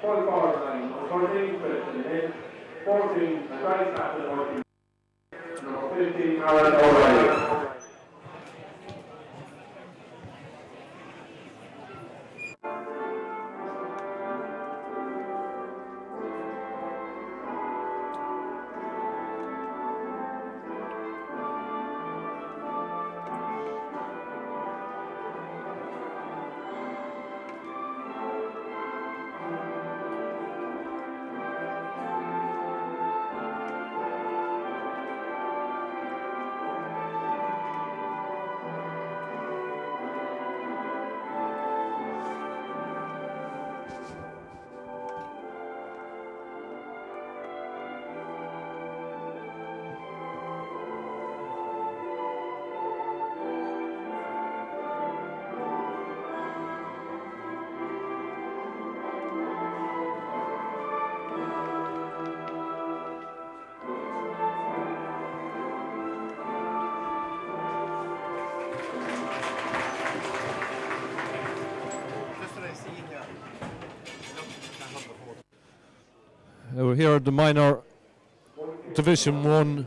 full forward line, number 13, Kristen Hill, 14, Bryce Captain, number 15, Aaron O'Reilly. Here at the minor Division One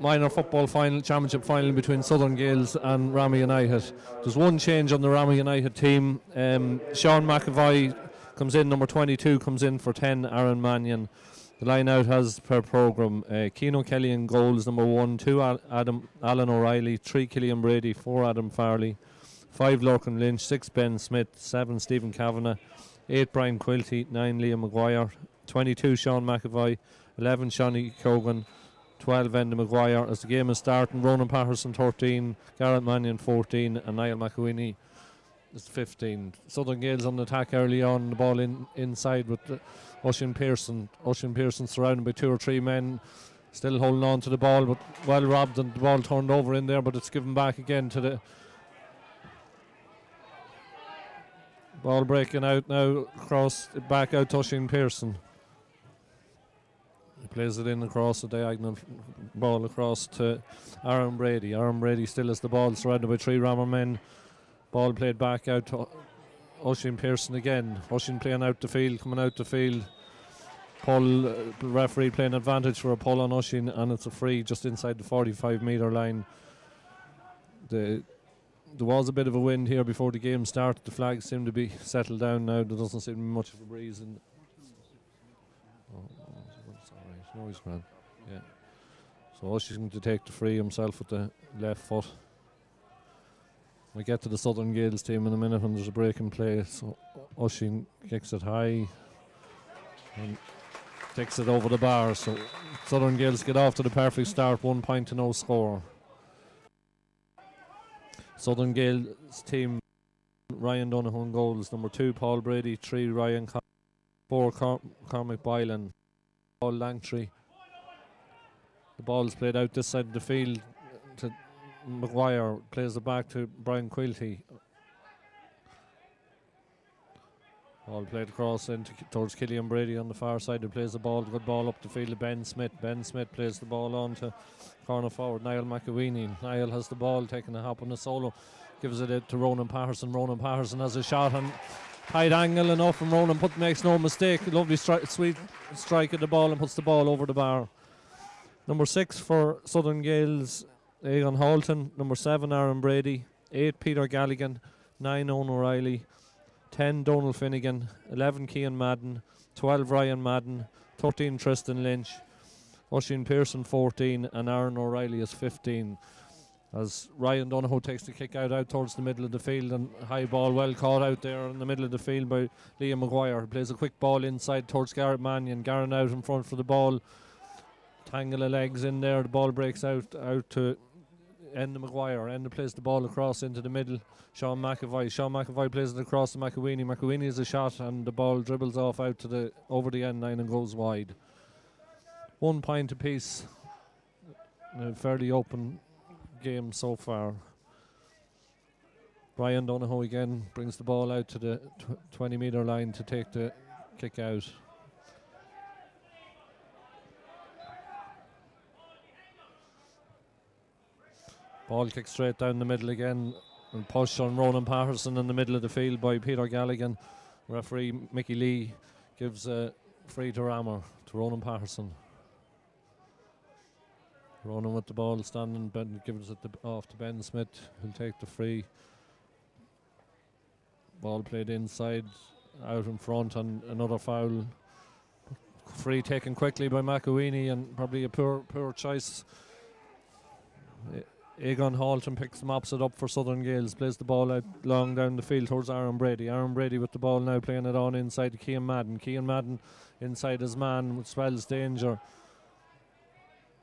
minor football final championship final between Southern Gaels and Ramor United. There's one change on the Ramor United team. Um, Sean McAvoy comes in, number 22 comes in for 10. Aaron Mannion. The line out has per programme uh, Keano Kelly in goals, number one, two Al- Adam Alan O'Reilly, three Killian Brady, four Adam Farley, five Lorcan Lynch, six Ben Smith, seven Stephen Kavanagh, eight Brian Quilty, nine Liam McGuire, 22 Sean McAvoy, 11 Shawnee Cogan, 12 Enda McGuire. As the game is starting, Ronan Patterson 13, Garrett Mannion 14, and Niall McEwiney is 15. Southern Gaels on the attack early on, the ball in inside with uh, Oisin Pearson. Oisin Pearson surrounded by two or three men. Still holding on to the ball, but well robbed and the ball turned over in there, but it's given back again to the Ball breaking out now, across back out to Oisin Pearson. He plays it in across the diagonal ball across to Aaron Brady. Aaron Brady still has the ball surrounded by three Ramor men. Ball played back out to Oisin Pearson again. Oisin playing out the field, coming out the field. Paul uh, referee playing advantage for a pull on Oisin, and it's a free just inside the 45 metre line. The there was a bit of a wind here before the game started. The flags seem to be settled down now. There doesn't seem to be much of a breeze oh, oh, right. No. Yeah. So Oshie's going to take the free himself with the left foot. We get to the Southern Gaels team in a minute when there's a break in play. So Oisin kicks it high and takes it over the bar. So Southern Gaels get off to the perfect start. One point to no score. Southern Gaels team Ryan Donoghue goals. Number two, Paul Brady. Three, Ryan. Four, Cor- Cormac Boylan. Paul Langtree. The ball's played out this side of the field to Maguire. Plays it back to Brian Quilty. Ball played across into towards Killian Brady on the far side. Who plays the ball, good ball up the field to Ben Smith. Ben Smith plays the ball on to corner forward Niall McEweeney. Niall has the ball, taking a hop on the solo, gives it out to Ronan Patterson. Ronan Patterson has a shot and tight angle enough, and Ronan put makes no mistake. Lovely stri- sweet strike at the ball and puts the ball over the bar. Number six for Southern Gaels, Egan Halton. Number seven, Aaron Brady. Eight, Peter Galligan. Nine, Owen O'Reilly. 10 Donald Finnegan, 11 Kean Madden, 12 Ryan Madden, 13 Tristan Lynch, Oisin Pearson 14, and Aaron O'Reilly is 15. As Ryan Donoghue takes the kick out out towards the middle of the field and high ball well caught out there in the middle of the field by Liam McGuire. Plays a quick ball inside towards Garrett Mannion. Garrett out in front for the ball. Tangle of legs in there. The ball breaks out out to Enda McGuire. Enda plays the ball across into the middle. Sean McAvoy. Sean McAvoy plays it across to McEweeney. McEweeney is a shot and the ball dribbles off out to the over the end line and goes wide. One point apiece. A fairly open game so far. Brian Donoghue again brings the ball out to the tw- 20 metre line to take the kick out. Ball kicked straight down the middle again and pushed on Ronan Patterson in the middle of the field by Peter Galligan. Referee Mickey Lee gives a free to Ramor to Ronan Patterson. Ronan with the ball standing, Ben gives it the, off to Ben Smith, who'll take the free. Ball played inside, out in front, and another foul. Free taken quickly by McEweeny, and probably a poor poor choice. Egon Halton picks them opposite up for Southern Gales, plays the ball out long down the field towards Aaron Brady. Aaron Brady with the ball now playing it on inside to Kean Madden. Kean Madden inside his man, spells danger.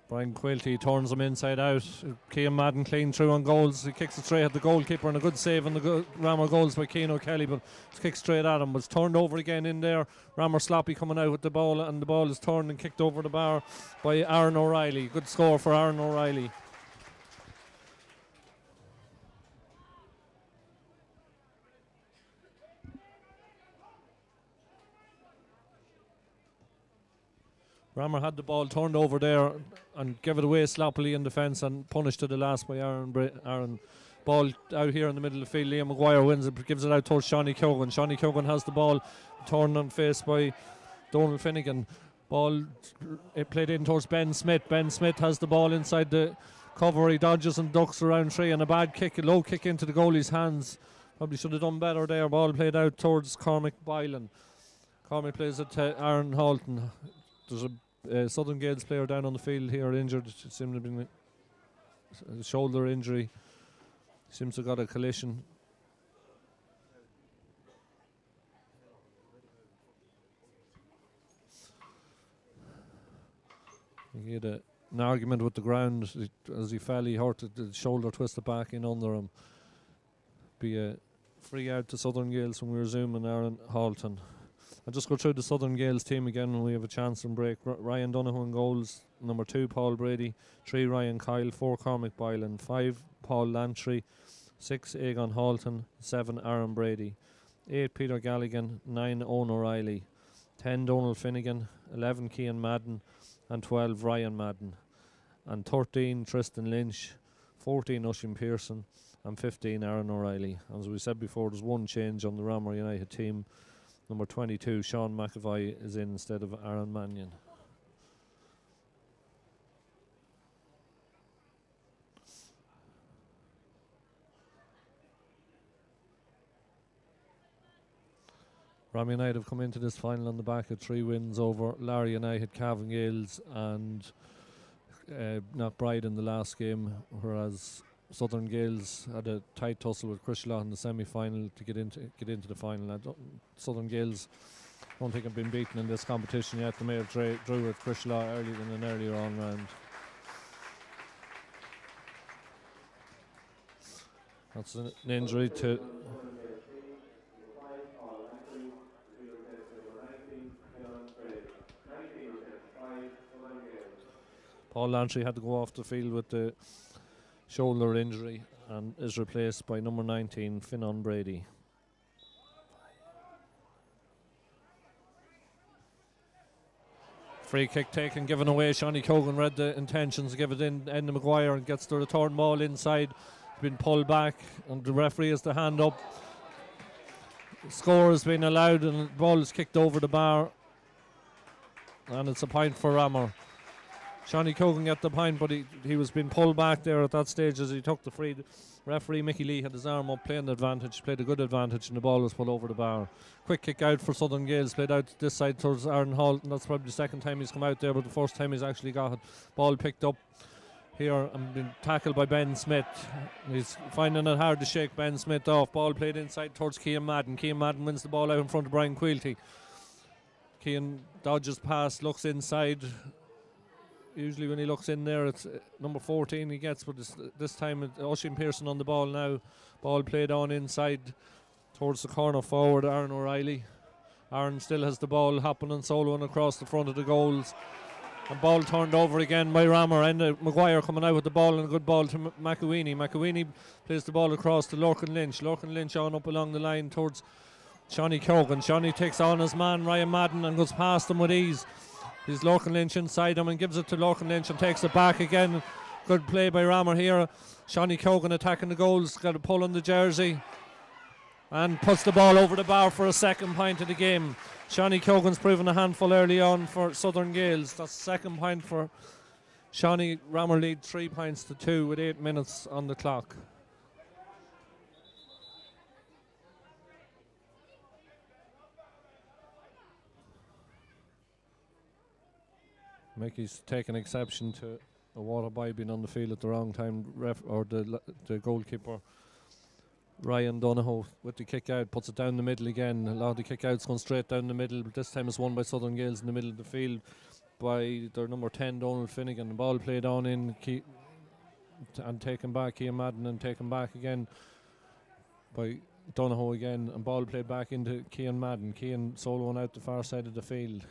Brian Quilty turns him inside out. Kean Madden clean through on goals. He kicks it straight at the goalkeeper and a good save on the go- Ramor goals by Keane O'Kelly, but it's kicked straight at him. It's turned over again in there. Ramor sloppy coming out with the ball, and the ball is turned and kicked over the bar by Aaron O'Reilly. Good score for Aaron O'Reilly. Ramor had the ball turned over there and gave it away sloppily in defence and punished to the last by Aaron. Aaron. Ball out here in the middle of the field. Liam Maguire wins it, gives it out towards Shawnee Cogan. Shawnee Cogan has the ball, turned on face by Donald Finnegan. Ball it played in towards Ben Smith. Ben Smith has the ball inside the cover. He dodges and ducks around three, and a bad kick, a low kick into the goalie's hands. Probably should have done better there. Ball played out towards Cormac Boylan. Cormac plays it to Aaron Halton. There's a uh, Southern Gaels player down on the field here injured. Seems to been a shoulder injury. Seems to have got a collision. He had a, an argument with the ground as he fell. He hurt the shoulder, twisted back in under him. Be a free out to Southern Gaels when we resume in Aaron Halton. I'll just go through the Southern Gaels team again when we have a chance and break. R- Ryan Donoghue in goals. Number two, Paul Brady. Three, Ryan Kyle. Four, Cormac Boylan. Five, Paul Lantry. Six, Egon Halton. Seven, Aaron Brady. Eight, Peter Galligan. Nine, Owen O'Reilly. Ten, Donald Finnegan. Eleven, Kean Madden. And twelve, Ryan Madden. And thirteen, Tristan Lynch. Fourteen, Oisin Pearson. And fifteen, Aaron O'Reilly. As we said before, there's one change on the Ramor United team. Number 22, Sean McAvoy, is in instead of Aaron Mannion. Ramor United have come into this final on the back of three wins over Laragh United, Cavan Gaels, and uh, Knockbride in the last game, whereas Southern Gaels had a tight tussle with Crosserlough in the semi-final to get into get into the final. Southern Gaels don't think have been beaten in this competition yet. They may have drew, drew with Crosserlough earlier than an earlier on round. That's an, an injury to. Paul Lantry had to go off the field with the shoulder injury and is replaced by number 19, Finnan Brady. Free kick taken, given away. Shawnee Cogan read the intentions, give it in. Enda Maguire and gets the return ball inside. Been pulled back, and the referee has the hand up. Score has been allowed, and the ball is kicked over the bar. And it's a point for Ramor. Shawnee Cogan got the point, but he, he was being pulled back there at that stage as he took the free. Referee Mickey Lee had his arm up, playing advantage, played a good advantage, and the ball was put over the bar. Quick kick out for Southern Gaels, played out this side towards Aaron Hall, and that's probably the second time he's come out there, but the first time he's actually got it. Ball picked up here and been tackled by Ben Smith. He's finding it hard to shake Ben Smith off. Ball played inside towards Kean Madden. Kean Madden wins the ball out in front of Brian Quilty. Kean dodges past, looks inside, usually when he looks in there, it's uh, number 14 he gets, but this, this time it, Oisin Pearson on the ball now. Ball played on inside towards the corner forward, Aaron O'Reilly. Aaron still has the ball happening, soloing across the front of the goals. And ball turned over again by Ramor. And uh, Maguire coming out with the ball and a good ball to M-. McEweeny plays the ball across to Lorcan Lynch. Lorcan Lynch on up along the line towards Shawnee Cogan. Shawnee takes on his man Ryan Madden and goes past him with ease. He's Lorcan Lynch inside him and gives it to Lorcan Lynch and takes it back again. Good play by Ramor here. Shawnee Cogan attacking the goals, got a pull on the jersey. and puts the ball over the bar for a second point of the game. Shawnee Cogan's proven a handful early on for Southern Gaels. That's second point for Shawnee Ramor lead three points to two with eight minutes on the clock. Mickey's taken exception to a water boy being on the field at the wrong time, ref or the the goalkeeper. Ryan Donahoe with the kick out puts it down the middle again. A lot of the kick outs going straight down the middle, but this time it's won by Southern Gaels in the middle of the field by their number 10 Donald Finnegan. The ball played on in Key and taken back Ian Madden and taken back again by Donahoe again and ball played back into Kean Madden. Kean soloing out the far side of the field.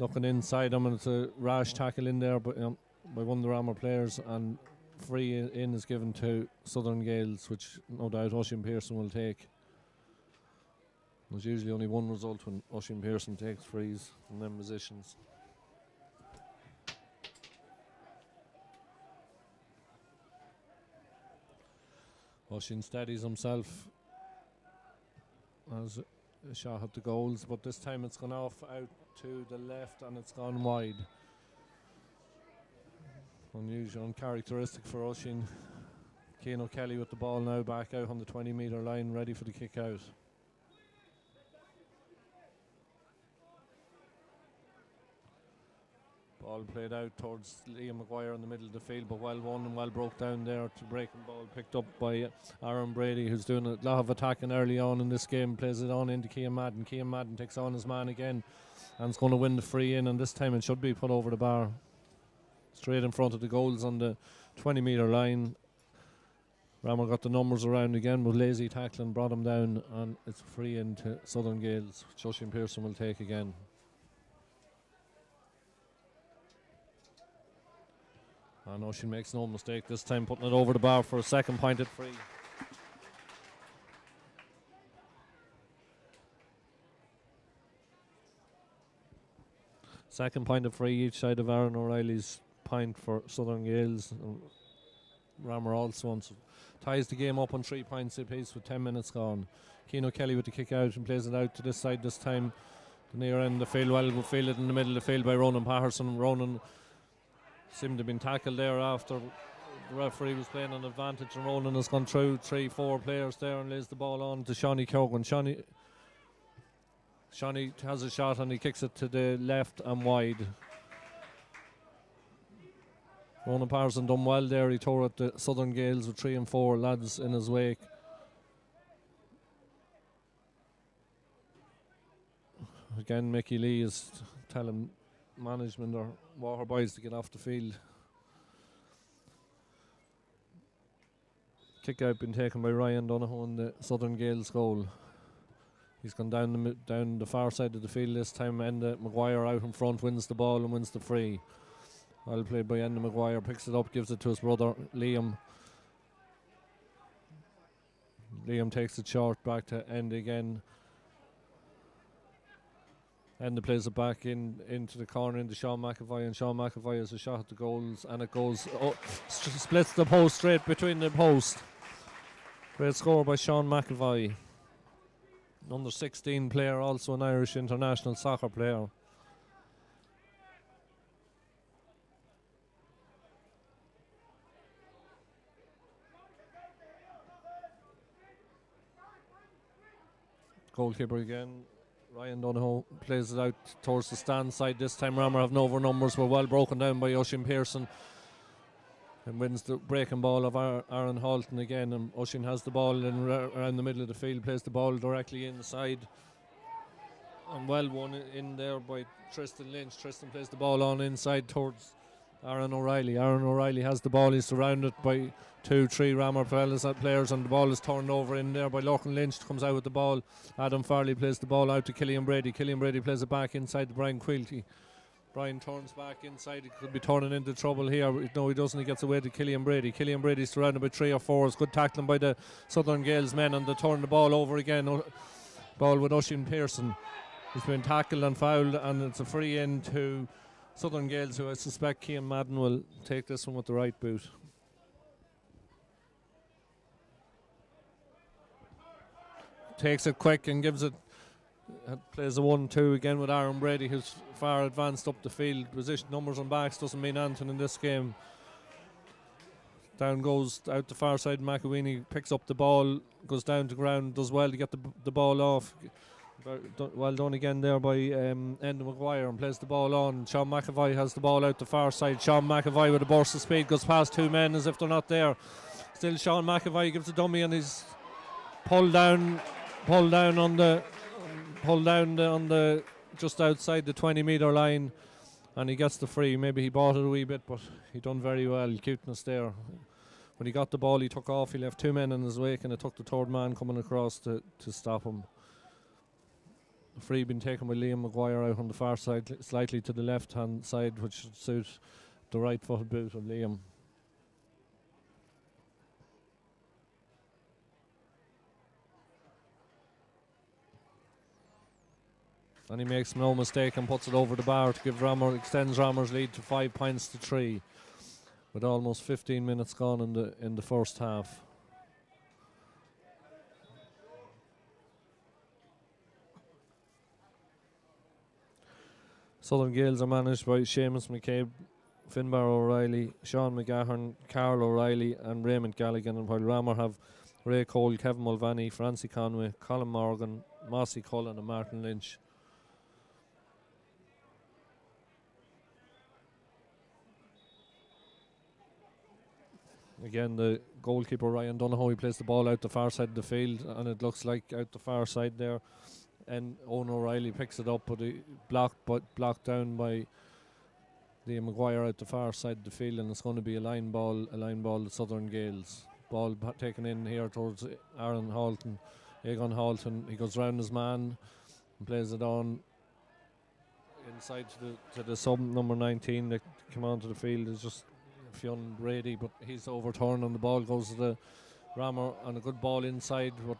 Looking inside him and it's a rash tackle in there by, um, by one of the Ramor players and free in is given to Southern Gaels, which no doubt Oisin Pearson will take. There's usually only one result when Oisin Pearson takes frees in them positions. Oisin steadies himself as shot at the goals, but this time it's gone off out to the left and it's gone wide unusual, uncharacteristic for Oisin. Cian O'Kelly with the ball now back out on the 20 metre line, ready for the kick out. Ball played out towards Liam McGuire in the middle of the field, but well won and well broke down there to breaking ball picked up by Aaron Brady, who's doing a lot of attacking early on in this game. Plays it on into Cian Madden. Cian Madden takes on his man again and is going to win the free in, and this time it should be put over the bar straight in front of the goals on the 20 metre line. Ramor got the numbers around again with lazy tackling, brought him down, and it's free into Southern Gaels. Joshin Pearson will take again. And she makes no mistake this time, putting it over the bar for a second pointed free. Second pointed free each side of Aaron O'Reilly's point for Southern Gaels. Ramor also wants ties the game up on three points apiece with 10 minutes gone. Keno Kelly with the kick out and plays it out to this side this time. The near end of the field, well, it in the middle of the field by Ronan Patterson. Ronan seemed to have been tackled there after the referee was playing an advantage, and Ronan has gone through three, four players there and lays the ball on to Shawnee Cogan. Shawnee, Shawnee has a shot and he kicks it to the left and wide. Ronan Patterson done well there. He tore at the Southern Gaels with three and four lads in his wake. Again, Mickey Lee is telling management or water boys to get off the field. Kick out been taken by Ryan Donoghue in the Southern Gaels goal. He's gone down the down the far side of the field this time. Enda McGuire out in front wins the ball and wins the free. Well played by Enda McGuire. Picks it up, gives it to his brother Liam. Liam takes it short back to End again. Enda plays it back in into the corner into Sean McAvoy, and Sean McAvoy has a shot at the goals, and it goes oh, splits the post straight between the post. Great score by Sean McAvoy. Under 16 player, also an Irish international soccer player. Goalkeeper again. Ryan Donohoe plays it out towards the stand side. This time Ramor have no over numbers. Were well broken down by Oisin Pearson. And wins the breaking ball of Aaron Halton again. And Oisin has the ball in around the middle of the field, plays the ball directly inside. And well won in there by Tristan Lynch. Tristan plays the ball on inside towards Aaron O'Reilly. Aaron O'Reilly has the ball. He's surrounded by two, three Ramor uh, players, and the ball is turned over in there by Lorcan Lynch. Comes out with the ball. Adam Farley plays the ball out to Killian Brady. Killian Brady plays it back inside to Brian Quilty. Brian turns back inside. He could be turning into trouble here. No, he doesn't. He gets away to Killian Brady. Killian Brady's surrounded by three or four. It's good tackling by the Southern Gaels men, and they turn the ball over again. Ball with Oisin Pearson. He's been tackled and fouled, and it's a free in to Southern Gaels, who I suspect Kean Madden will take this one with the right boot. takes it quick and gives it. uh, Plays a one-two again with Aaron Brady, who's far advanced up the field. Position numbers on backs doesn't mean anything in this game. Down goes out the far side. McAweeney picks up the ball, goes down to ground, does well to get the, the ball off. Well done again there by um, Enda McGuire and plays the ball on. Sean McAvoy has the ball out the far side. Sean McAvoy with a burst of speed goes past two men as if they're not there. Still Sean McAvoy gives a dummy and he's pulled down, pulled down on the, pulled down on the just outside the 20 metre line, and he gets the free. Maybe he bought it a wee bit, but he done very well. Cuteness there. When he got the ball, he took off. He left two men in his wake, and it took the third man coming across to, to stop him. Free been taken by Liam Maguire out on the far side, li- slightly to the left hand side, which should suit the right footed boot of Liam. And he makes no mistake and puts it over the bar to give Ramor extends Ramor's lead to five points to three, with almost 15 minutes gone in the in the first half. Southern Gaels are managed by Seamus McCabe, Finbar O'Reilly, Sean McGahern, Carl O'Reilly, and Raymond Galligan. And while Ramor have Ray Cole, Kevin Mulvaney, Francie Conway, Colin Morgan, Mossy Cullen, and Martin Lynch. Again, the goalkeeper Ryan Donohoe plays the ball out the far side of the field, and it looks like out the far side there. And Owen O'Reilly picks it up, but blocked, but blocked down by the Maguire at the far side of the field, and it's going to be a line ball, a line ball to Southern Gaels. Ball taken in here towards Aaron Halton, Egon Halton. He goes round his man and plays it on inside to the to the sub number 19 that come onto the field is just Fionn Brady, but he's overturned and the ball goes to the Ramor and a good ball inside, but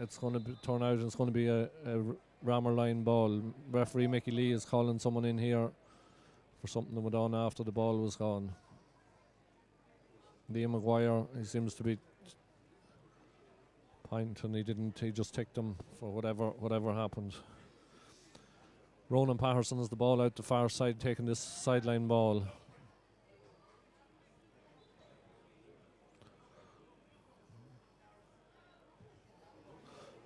it's going to turn out it's going to be a, a Ramor line ball. Referee Mickey Lee is calling someone in here for something that went on after the ball was gone. Liam Maguire, he seems to be pint and he didn't, he just ticked him for whatever whatever happened. Ronan Patterson has the ball out the far side, taking this sideline ball.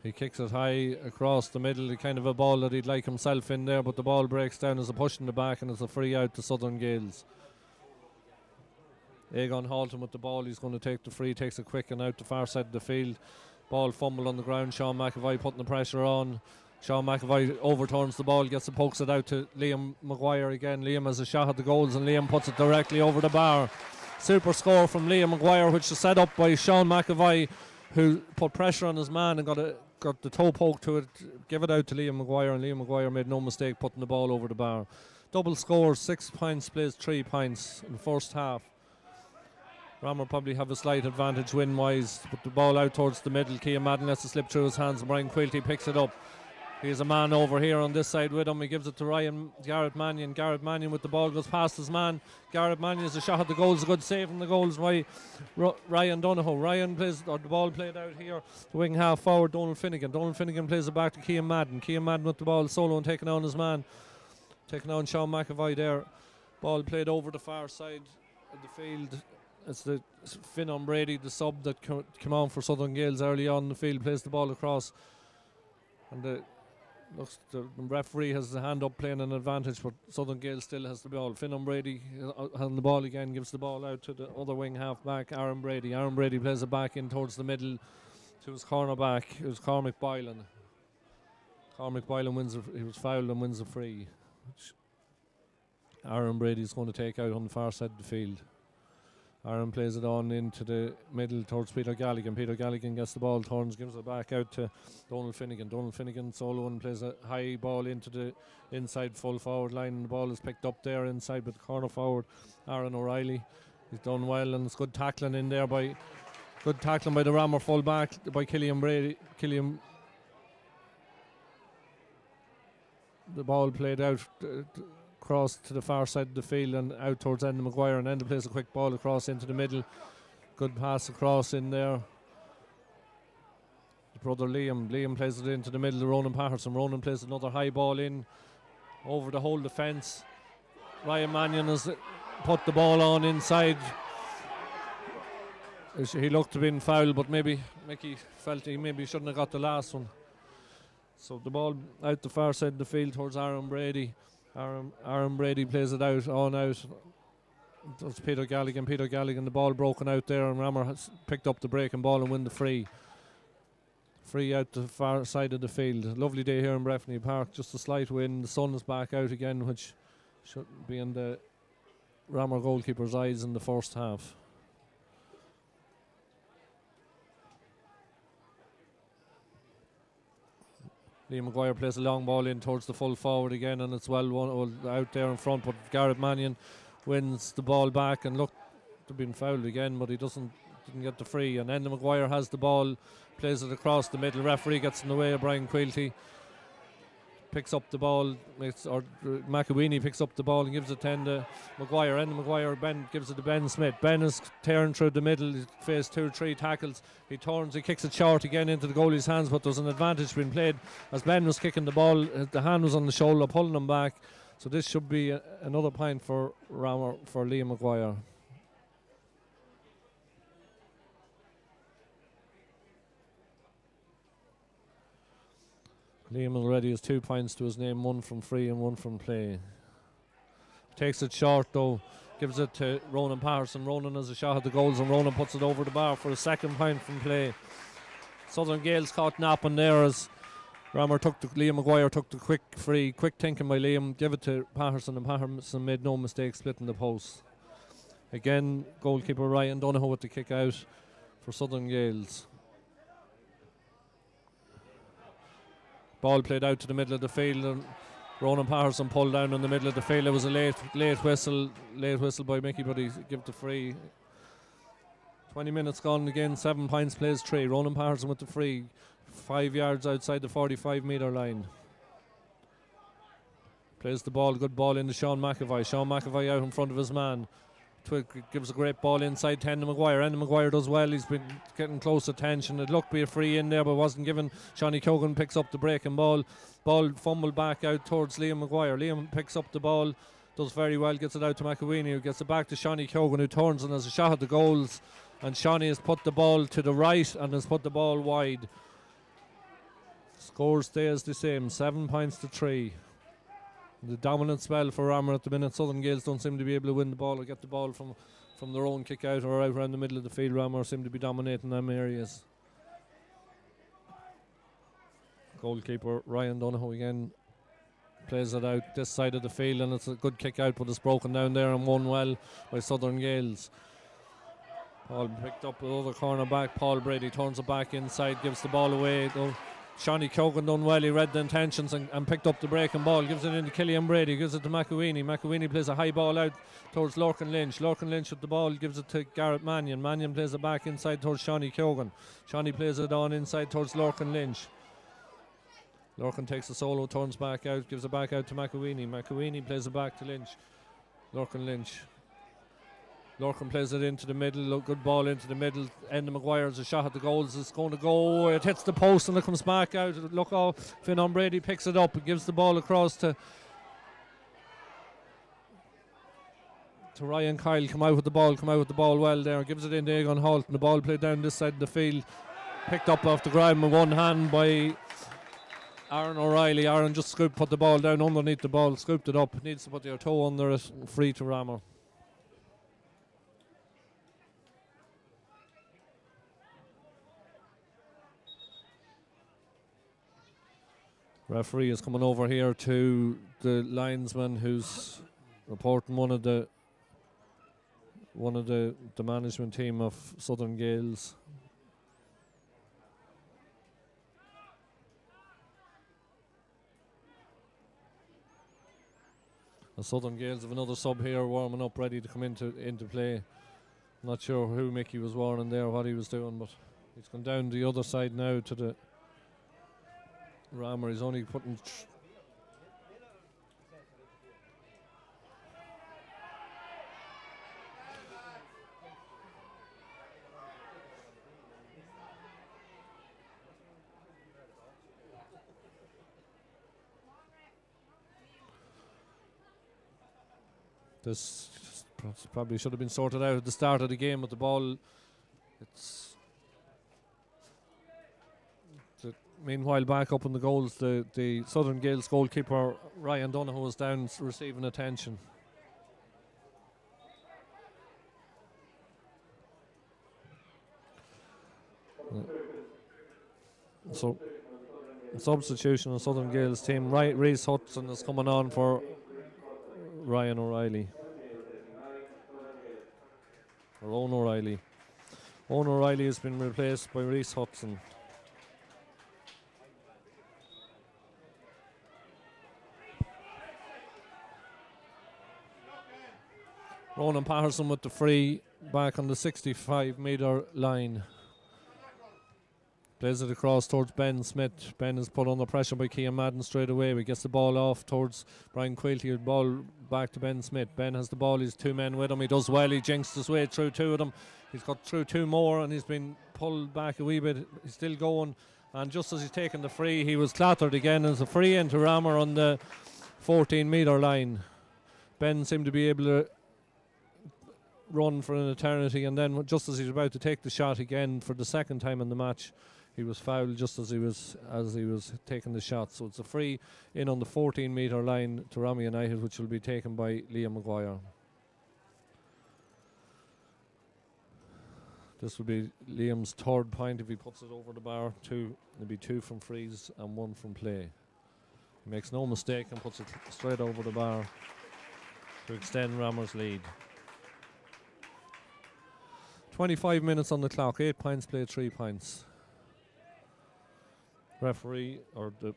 He kicks it high across the middle, kind of a ball that he'd like himself in there, but the ball breaks down as a push in the back and it's a free out to Southern Gaels. Aegon Halton with the ball, he's going to take the free, takes it quick and out the far side of the field. Ball fumble on the ground, Sean McAvoy putting the pressure on. Sean McAvoy overturns the ball, gets it, pokes it out to Liam Maguire again. Liam has a shot at the goals and Liam puts it directly over the bar. Super score from Liam Maguire, which is set up by Sean McAvoy, who put pressure on his man and got a got the toe poke to it, give it out to Liam Maguire, and Liam Maguire made no mistake putting the ball over the bar. Double scores, six points plays three points in the first half. Ramor probably have a slight advantage win wise. Put the ball out towards the middle. Kia Madden lets it slip through his hands. and Brian Quilty picks it up. He's a man over here on this side with him. He gives it to Ryan Garrett Mannion. Garrett Mannion with the ball goes past his man. Garrett Mannion is a shot at the goals. A good save from the goals by Ryan Donohoe. Ryan plays or the ball played out here. The wing half forward Donald Finnegan. Donald Finnegan plays it back to Kean Madden. Kean Madden with the ball solo and taking on his man. Taking on Sean McAvoy there. Ball played over the far side of the field. It's the it's Finn on Brady, the sub that came on for Southern Gaels early on the field, plays the ball across. And the looks the referee has the hand up playing an advantage, but Southern Gaels still has the ball. Finn Brady uh, on the ball again, gives the ball out to the other wing half back, Aaron Brady. Aaron Brady plays it back in towards the middle to his corner back. It was Cormac Boylan. Cormac Boylan wins. A, he was fouled and wins a free. Aaron Brady's going to take out on the far side of the field. Aaron plays it on into the middle towards Peter Galligan. Peter Galligan gets the ball, turns, gives it back out to Donald Finnegan. Donald Finnegan solo and plays a high ball into the inside full forward line. The ball is picked up there inside the corner forward, Aaron O'Reilly. He's done well and it's good tackling in there by good tackling by the Ramor full back by Killian Brady. Killian the ball played out uh, across to the far side of the field and out towards Enda Maguire and Enda plays a quick ball across into the middle. Good pass across in there. brother Liam. Liam plays it into the middle of Ronan Patterson. Ronan plays another high ball in over the whole defence. Ryan Mannion has put the ball on inside. He looked to be in foul, but maybe Mickey felt he maybe shouldn't have got the last one. So the ball out the far side of the field towards Aaron Brady. Aaron, Aaron Brady plays it out, on out. That's Peter Galligan. Peter Galligan, the ball broken out there, and Ramor has picked up the breaking ball and win the free. Free out the far side of the field. Lovely day here in Breffni Park. Just a slight wind. The sun is back out again, which should be in the Ramor goalkeeper's eyes in the first half. Liam Maguire plays a long ball in towards the full forward again, and it's well, well out there in front. But Garrett Mannion wins the ball back and look to being fouled again, but he doesn't didn't get the free. And then Maguire has the ball, plays it across the middle. Referee gets in the way of Brian Quilty picks up the ball, makes, or McAweeney picks up the ball and gives it to Maguire. Enda Maguire, Ben gives it to Ben Smith. Ben is tearing through the middle, he faced two, three tackles. He turns, he kicks it short again into the goalie's hands, but there's an advantage being played as Ben was kicking the ball. Uh, the hand was on the shoulder, pulling him back. So this should be a, another point for Ramor, for Liam Maguire. Liam already has two points to his name, one from free and one from play. Takes it short though, gives it to Ronan Patterson. Ronan has a shot at the goals and Ronan puts it over the bar for a second point from play. Southern Gaels caught napping there as Ramor took the Liam Maguire took the quick free, quick thinking by Liam, give it to Patterson and Patterson made no mistake splitting the post. Again, goalkeeper Ryan Donohoe with the kick out for Southern Gaels. Ball played out to the middle of the field and Ronan Patterson pulled down in the middle of the field. It was a late late whistle, late whistle by Mickey, but he give the free. 20 minutes gone again, seven points plays three. Ronan Patterson with the free, five yards outside the 45 metre line. Plays the ball, good ball into Sean McAvoy. Sean McAvoy out in front of his man. Twig gives a great ball inside to Enda Maguire. Enda Maguire does well. He's been getting close attention. It looked to be a free in there, but wasn't given. Shawnee Cogan picks up the breaking ball. Ball fumbled back out towards Liam Maguire. Liam picks up the ball, does very well, gets it out to McAweeney, who gets it back to Shawnee Cogan, who turns and has a shot at the goals. And Shawnee has put the ball to the right and has put the ball wide. Score stays the same, seven points to three the dominant spell for Ramor at the minute. Southern Gaels don't seem to be able to win the ball or get the ball from from their own kick out or out around the middle of the field. Ramor seem to be dominating them areas. Goalkeeper Ryan Donohoe again plays it out this side of the field and it's a good kick out but it's broken down there and won well by Southern Gaels. Paul picked up the other corner back. Paul Brady turns it back inside, gives the ball away. Though Shawnee Cogan done well. He read the intentions and, and, picked up the breaking ball. Gives it into Killian Brady. Gives it to McAweeney. McAweeney plays a high ball out towards Lorcan Lynch. Lorcan Lynch with the ball gives it to Garrett Mannion. Mannion plays it back inside towards Shawnee Cogan. Shawnee plays it on inside towards Lorcan Lynch. Lorcan takes a solo, turns back out, gives it back out to McAweeney. McAweeney plays it back to Lynch. Lorcan Lynch Lorcan plays it into the middle, good ball into the middle. Enda Maguire's a shot at the goals. It's going to go. It hits the post and it comes back out. Look how Finn Brady picks it up and gives the ball across to to Ryan Kyle. Come out with the ball. Come out with the ball well there. Gives it in to Egon Holt. And the ball played down this side of the field. Picked up off the ground with one hand by Aaron O'Reilly. Aaron just scooped, put the ball down underneath the ball, scooped it up. Needs to put their toe under it. Free to Ramor. Referee is coming over here to the linesman who's reporting one of the one of the, the management team of Southern Gaels. The Southern Gaels have another sub here warming up, ready to come into into play. Not sure who Mickey was warning there, what he was doing, but he's gone down the other side now to the Ramor is only putting This probably should have been sorted out at the start of the game with the ball. It's meanwhile, back up in the goals, the, the Southern Gaels goalkeeper Ryan Donoghue is down receiving attention. Uh, so, substitution on Southern Gaels team. Right, Reese Hudson is coming on for Ryan O'Reilly. Or Owen O'Reilly. Owen O'Reilly has been replaced by Reese Hudson. Ronan Patterson with the free back on the 65 metre line. Plays it across towards Ben Smith. Ben is put under pressure by Kean Madden straight away. He gets the ball off towards Brian Quilty. Ball back to Ben Smith. Ben has the ball. He's two men with him. He does well. He jinxed his way through two of them. He's got through two more and he's been pulled back a wee bit. He's still going. And just as he's taken the free, he was clattered again. As a free into Ramor on the 14 metre line. Ben seemed to be able to run for an eternity. And then, just as he's about to take the shot again for the second time in the match, he was fouled just as he was as he was taking the shot. So it's a free in on the 14 metre line to Ramor United, which will be taken by Liam Maguire. This will be Liam's third point if he puts it over the bar. Two, it'll be two from frees and one from play. He makes no mistake and puts it straight over the bar to extend Ramor's lead. 25 minutes on the clock, eight points played, three points referee or the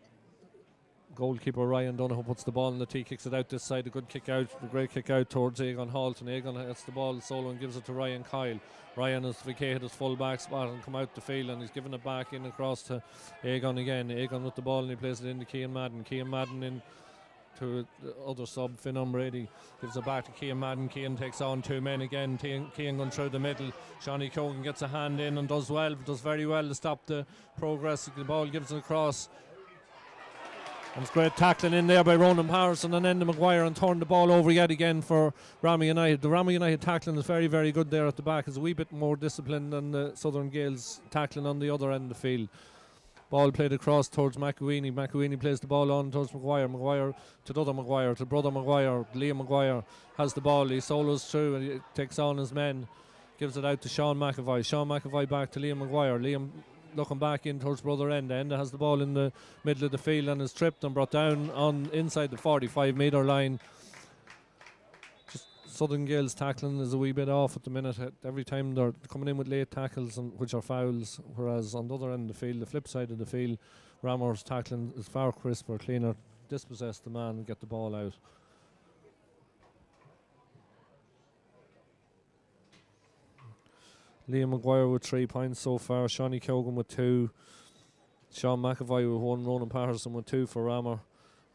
goalkeeper Ryan Donoghue puts the ball in the tee, kicks it out this side. A good kick out, a great kick out towards Egon Halton. Egon gets the ball solo and gives it to Ryan Kyle. Ryan has vacated his full back spot and come out the field and he's given it back in across to Egon again. Egon with the ball and he plays it into Kean Madden. Kean Madden in to the other sub, Finn Brady gives it back to Kean Madden. Kean takes on two men again. Kean going through the middle. Shawnee Cogan gets a hand in and does well, does very well to stop the progress. The ball gives it across. And it's great tackling in there by Ronan Harrison and then the Maguire and turn the ball over yet again for Ramor United. The Ramor United tackling is very, very good there at the back. It's a wee bit more disciplined than the Southern Gaels tackling on the other end of the field. Ball played across towards McEweeny. McEweeny plays the ball on towards Maguire. Maguire to the other Maguire, to brother Maguire. Liam Maguire has the ball. He solos through and he takes on his men. Gives it out to Sean McAvoy. Sean McAvoy back to Liam Maguire. Liam looking back in towards brother Enda. Enda has the ball in the middle of the field and is tripped and brought down on inside the 45 metre line. Southern Gaels tackling is a wee bit off at the minute. Every time they're coming in with late tackles, and, which are fouls, whereas on the other end of the field, the flip side of the field, Ramor's tackling is far crisper, cleaner, dispossess the man and get the ball out. Liam Maguire with three points so far, Shawnee Cogan with two, Sean McAvoy with one, Ronan Patterson with two for Ramor.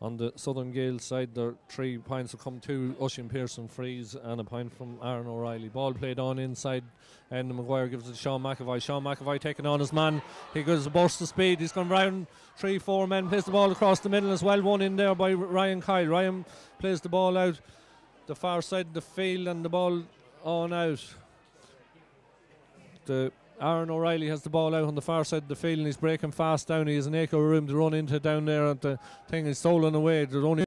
On the Southern Gaels side, there three points have come two Oisin Pearson frees and a point from Aaron O'Reilly. Ball played on inside, and Maguire gives it to Sean McAvoy. Sean McAvoy taking on his man. He goes a burst of speed. He's gone round three, four men. Plays the ball across the middle as well. One in there by Ryan Kyle. Ryan plays the ball out the far side of the field, and the ball on out. The Aaron O'Reilly has the ball out on the far side of the field and he's breaking fast down. He has an acre room to run into down there at the thing. He's stolen away. There's only